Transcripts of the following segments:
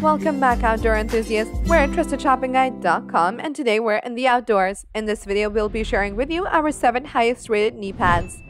Welcome back outdoor enthusiasts, we're at and today we're in the outdoors. In this video we'll be sharing with you our 7 highest rated knee pads.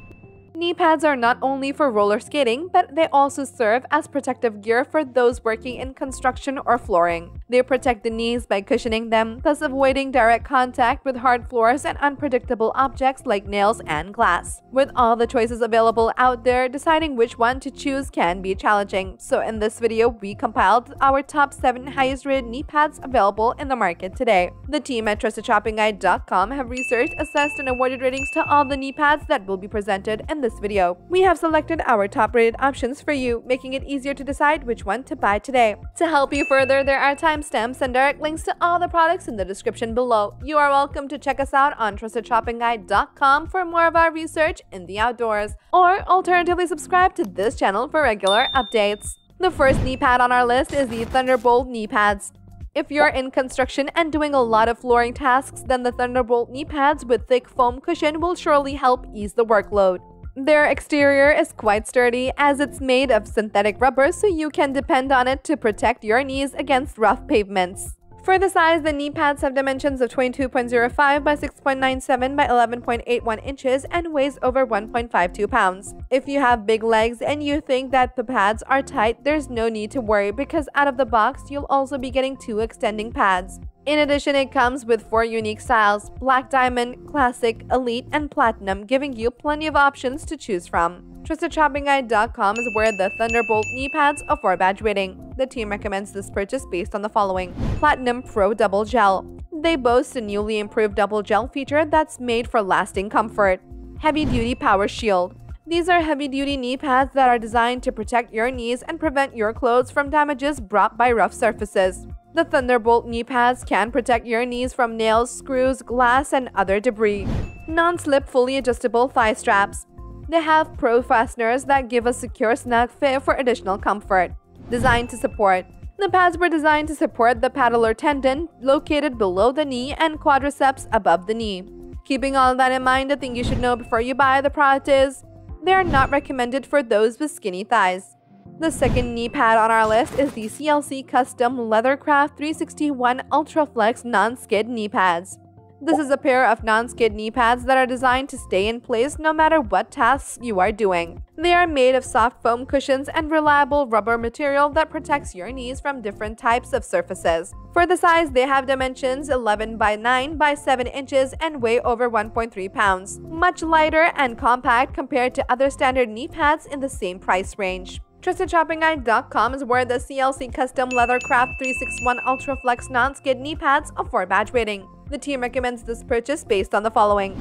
Knee pads are not only for roller skating, but they also serve as protective gear for those working in construction or flooring. They protect the knees by cushioning them, thus avoiding direct contact with hard floors and unpredictable objects like nails and glass. With all the choices available out there, deciding which one to choose can be challenging. So in this video, we compiled our top 7 highest rated knee pads available in the market today. The team at TrustedShoppingGuide.com have researched, assessed, and awarded ratings to all the knee pads that will be presented in this video. We have selected our top rated options for you, making it easier to decide which one to buy today. To help you further, there are timestamps and direct links to all the products in the description below. You are welcome to check us out on TrustedShoppingGuide.com for more of our research in the outdoors, or alternatively subscribe to this channel for regular updates. The first knee pad on our list is the Thunderbolt knee pads. If you're in construction and doing a lot of flooring tasks, then the Thunderbolt knee pads with thick foam cushion will surely help ease the workload. Their exterior is quite sturdy as it's made of synthetic rubber so you can depend on it to protect your knees against rough pavements. For the size, the knee pads have dimensions of 22.05 by 6.97 by 11.81 inches and weighs over 1.52 pounds. If you have big legs and you think that the pads are tight, there's no need to worry because out of the box, you'll also be getting two extending pads. In addition, it comes with four unique styles Black Diamond, Classic, Elite, and Platinum, giving you plenty of options to choose from. TrustedShoppingGuide.com is where the Thunderbolt knee pads are 4 badge rating. The team recommends this purchase based on the following Platinum Pro Double Gel. They boast a newly improved double gel feature that's made for lasting comfort. Heavy Duty Power Shield. These are heavy-duty knee pads that are designed to protect your knees and prevent your clothes from damages brought by rough surfaces. The Thunderbolt knee pads can protect your knees from nails, screws, glass, and other debris. Non-slip fully adjustable thigh straps. They have pro fasteners that give a secure snug fit for additional comfort. Designed to support. The pads were designed to support the patellar tendon located below the knee and quadriceps above the knee. Keeping all that in mind, the thing you should know before you buy the product is they are not recommended for those with skinny thighs. The second knee pad on our list is the CLC Custom Leathercraft 361 Ultraflex Non-Skid Knee Pads. This is a pair of non-skid knee pads that are designed to stay in place no matter what tasks you are doing. They are made of soft foam cushions and reliable rubber material that protects your knees from different types of surfaces. For the size, they have dimensions 11 by 9 by 7 inches and weigh over 1.3 pounds, much lighter and compact compared to other standard knee pads in the same price range. TrustedShoppingGuide.com is where the CLC Custom Leathercraft 361 Ultraflex Non-Skid Knee Pads 4 badge rating. The team recommends this purchase based on the following.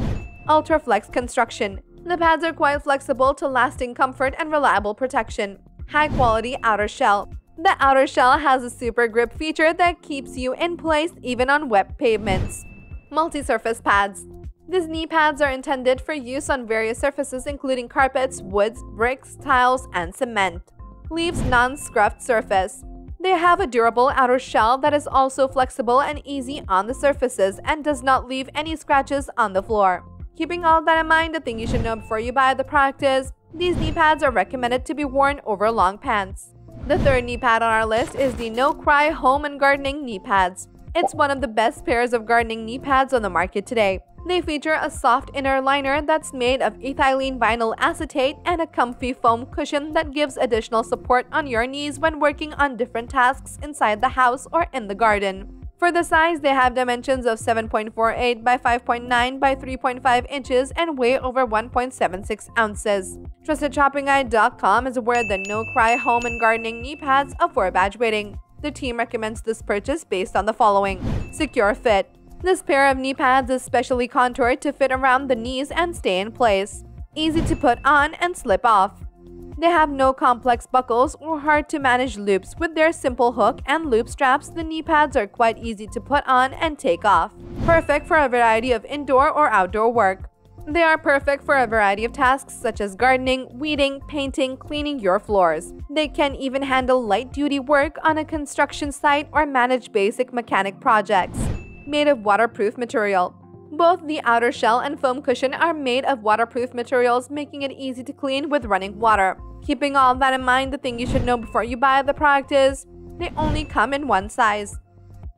Ultraflex construction. The pads are quite flexible to lasting comfort and reliable protection. High quality outer shell. The outer shell has a super grip feature that keeps you in place even on wet pavements. Multi-surface pads. These knee pads are intended for use on various surfaces including carpets, woods, bricks, tiles, and cement leaves non-scruffed surface. They have a durable outer shell that is also flexible and easy on the surfaces and does not leave any scratches on the floor. Keeping all that in mind, the thing you should know before you buy the product is, these knee pads are recommended to be worn over long pants. The third knee pad on our list is the NoCry Home and Gardening Knee Pads. It's one of the best pairs of gardening knee pads on the market today. They feature a soft inner liner that's made of ethylene vinyl acetate and a comfy foam cushion that gives additional support on your knees when working on different tasks inside the house or in the garden. For the size, they have dimensions of 7.48 by 5.9 by 3.5 inches and weigh over 1.76 ounces. TrustedShoppingGuide.com is aware the NoCry Home and Gardening knee pads of 4 badge rating. The team recommends this purchase based on the following. Secure fit. This pair of knee pads is specially contoured to fit around the knees and stay in place. Easy to put on and slip off. They have no complex buckles or hard to manage loops. With their simple hook and loop straps, the knee pads are quite easy to put on and take off. Perfect for a variety of indoor or outdoor work. They are perfect for a variety of tasks such as gardening, weeding, painting, cleaning your floors. They can even handle light-duty work on a construction site or manage basic mechanic projects made of waterproof material. Both the outer shell and foam cushion are made of waterproof materials, making it easy to clean with running water. Keeping all that in mind, the thing you should know before you buy the product is They only come in one size.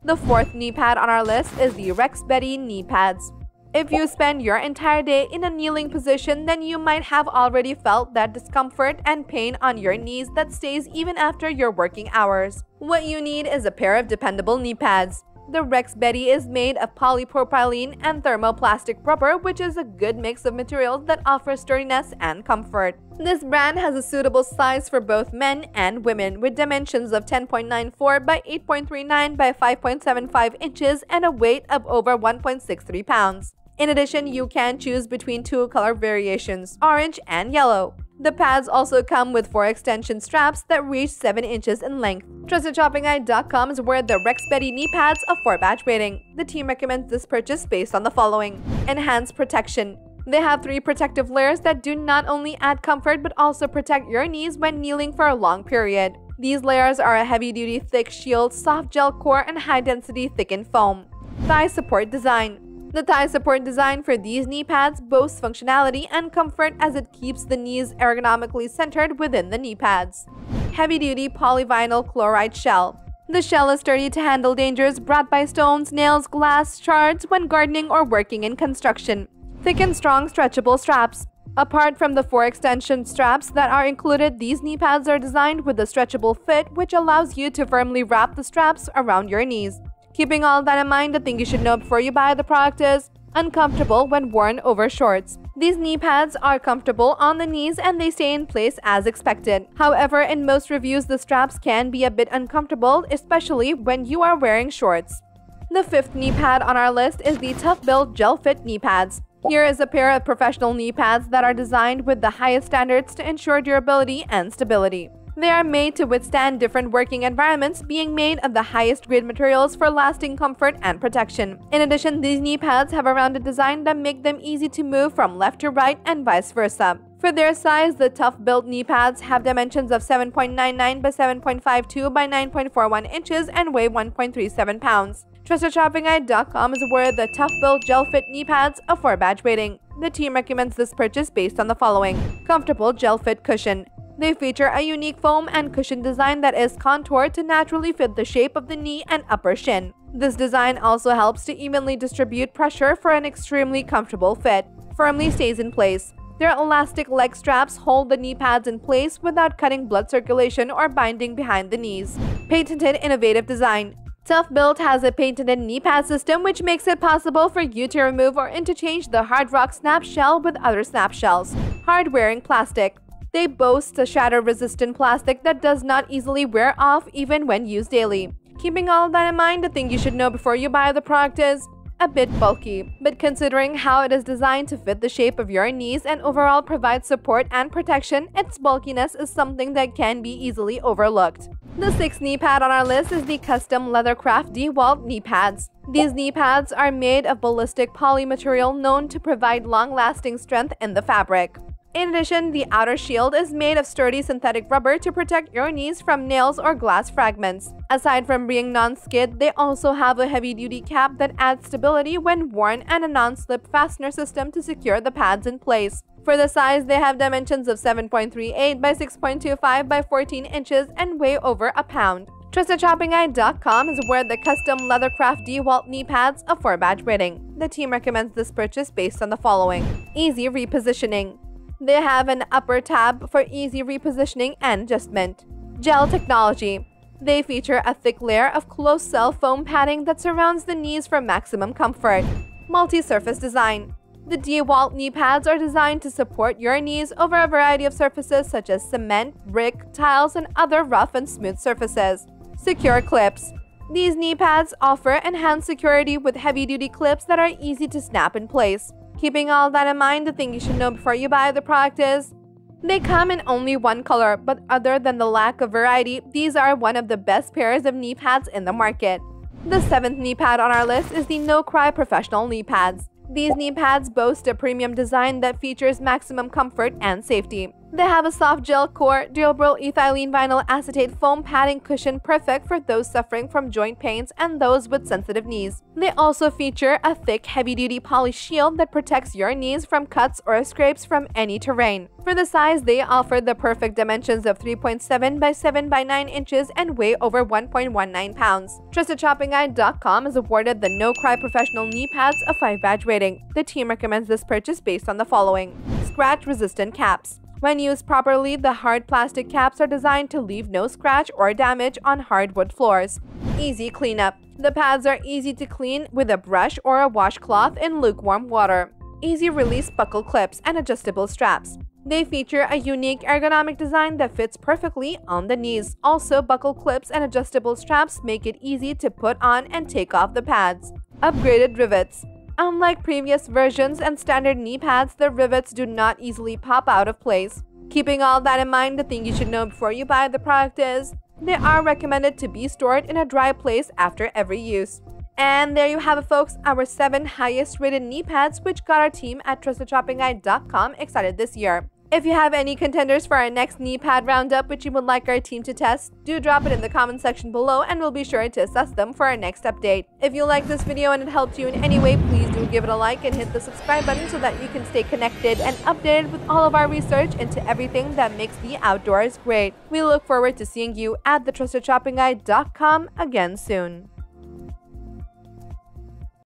The fourth knee pad on our list is the REXBETI knee pads. If you spend your entire day in a kneeling position, then you might have already felt that discomfort and pain on your knees that stays even after your working hours. What you need is a pair of dependable knee pads. The REXBETI is made of polypropylene and thermoplastic rubber, which is a good mix of materials that offer sturdiness and comfort. This brand has a suitable size for both men and women with dimensions of 10.94 by 8.39 by 5.75 inches and a weight of over 1.63 pounds. In addition, you can choose between two color variations, orange and yellow. The pads also come with four extension straps that reach 7 inches in length. TrustedShoppingGuide.com is where the REXBETI knee pads of 4-batch rating. The team recommends this purchase based on the following. Enhanced protection. They have three protective layers that do not only add comfort but also protect your knees when kneeling for a long period. These layers are a heavy-duty thick shield, soft gel core, and high-density thickened foam. Thigh support design. The thigh support design for these knee pads boasts functionality and comfort as it keeps the knees ergonomically centered within the knee pads. Heavy-duty polyvinyl chloride shell. The shell is sturdy to handle dangers brought by stones, nails, glass, shards when gardening or working in construction. Thick and strong stretchable straps. Apart from the four extension straps that are included, these knee pads are designed with a stretchable fit which allows you to firmly wrap the straps around your knees. Keeping all that in mind, the thing you should know before you buy the product is uncomfortable when worn over shorts. These knee pads are comfortable on the knees and they stay in place as expected. However, in most reviews, the straps can be a bit uncomfortable, especially when you are wearing shorts. The fifth knee pad on our list is the ToughBuilt Gel Fit knee pads. Here is a pair of professional knee pads that are designed with the highest standards to ensure durability and stability. They are made to withstand different working environments, being made of the highest grade materials for lasting comfort and protection. In addition, these knee pads have a rounded design that make them easy to move from left to right and vice versa. For their size, the ToughBuilt knee pads have dimensions of 7.99 by 7.52 by 9.41 inches and weigh 1.37 pounds. TrustedShoppingGuide.com is where the ToughBuilt Gel Fit knee pads a 4 badge rating. The team recommends this purchase based on the following. Comfortable gel fit cushion. They feature a unique foam and cushion design that is contoured to naturally fit the shape of the knee and upper shin. This design also helps to evenly distribute pressure for an extremely comfortable fit. Firmly stays in place. Their elastic leg straps hold the knee pads in place without cutting blood circulation or binding behind the knees. Patented innovative design. ToughBuilt has a patented knee pad system which makes it possible for you to remove or interchange the hard rock snap shell with other snap shells. Hard wearing plastic. They boast a shatter-resistant plastic that does not easily wear off even when used daily. Keeping all that in mind, the thing you should know before you buy the product is a bit bulky, but considering how it is designed to fit the shape of your knees and overall provide support and protection, its bulkiness is something that can be easily overlooked. The sixth knee pad on our list is the custom Leathercraft DeWalt knee pads. These knee pads are made of ballistic poly material known to provide long-lasting strength in the fabric. In addition, the outer shield is made of sturdy synthetic rubber to protect your knees from nails or glass fragments. Aside from being non-skid, they also have a heavy-duty cap that adds stability when worn and a non-slip fastener system to secure the pads in place. For the size, they have dimensions of 7.38 by 6.25 by 14 inches and weigh over a pound. TrustedShoppingGuide.com is where the custom Leathercraft DeWalt knee pads a 4-batch rating. The team recommends this purchase based on the following. Easy repositioning. They have an upper tab for easy repositioning and adjustment. Gel technology. They feature a thick layer of closed cell foam padding that surrounds the knees for maximum comfort. Multi-surface design. The DeWalt knee pads are designed to support your knees over a variety of surfaces such as cement, brick, tiles, and other rough and smooth surfaces. Secure clips. These knee pads offer enhanced security with heavy-duty clips that are easy to snap in place. Keeping all that in mind, the thing you should know before you buy the product is they come in only one color, but other than the lack of variety, these are one of the best pairs of knee pads in the market. The seventh knee pad on our list is the NoCry Professional Knee Pads. These knee pads boast a premium design that features maximum comfort and safety. They have a soft gel core, durable ethylene vinyl acetate foam padding cushion perfect for those suffering from joint pains and those with sensitive knees. They also feature a thick, heavy-duty poly shield that protects your knees from cuts or scrapes from any terrain. For the size, they offer the perfect dimensions of 3.7 by 7 by 9 inches and weigh over 1.19 pounds. TrustedShoppingGuide.com has awarded the NoCry Professional knee pads a 5 badge rating. The team recommends this purchase based on the following. Scratch-resistant caps. When used properly, the hard plastic caps are designed to leave no scratch or damage on hardwood floors. Easy cleanup. The pads are easy to clean with a brush or a washcloth in lukewarm water. Easy release buckle clips and adjustable straps. They feature a unique ergonomic design that fits perfectly on the knees. Also, buckle clips and adjustable straps make it easy to put on and take off the pads. Upgraded rivets. Unlike previous versions and standard knee pads, the rivets do not easily pop out of place. Keeping all that in mind, the thing you should know before you buy the product is they are recommended to be stored in a dry place after every use. And there you have it folks, our 7 highest rated knee pads which got our team at TrustedShoppingGuide.com excited this year. If you have any contenders for our next knee pad roundup which you would like our team to test, do drop it in the comment section below and we'll be sure to assess them for our next update. If you liked this video and it helped you in any way, please do give it a like and hit the subscribe button so that you can stay connected and updated with all of our research into everything that makes the outdoors great. We look forward to seeing you at thetrustedShoppingGuide.com again soon.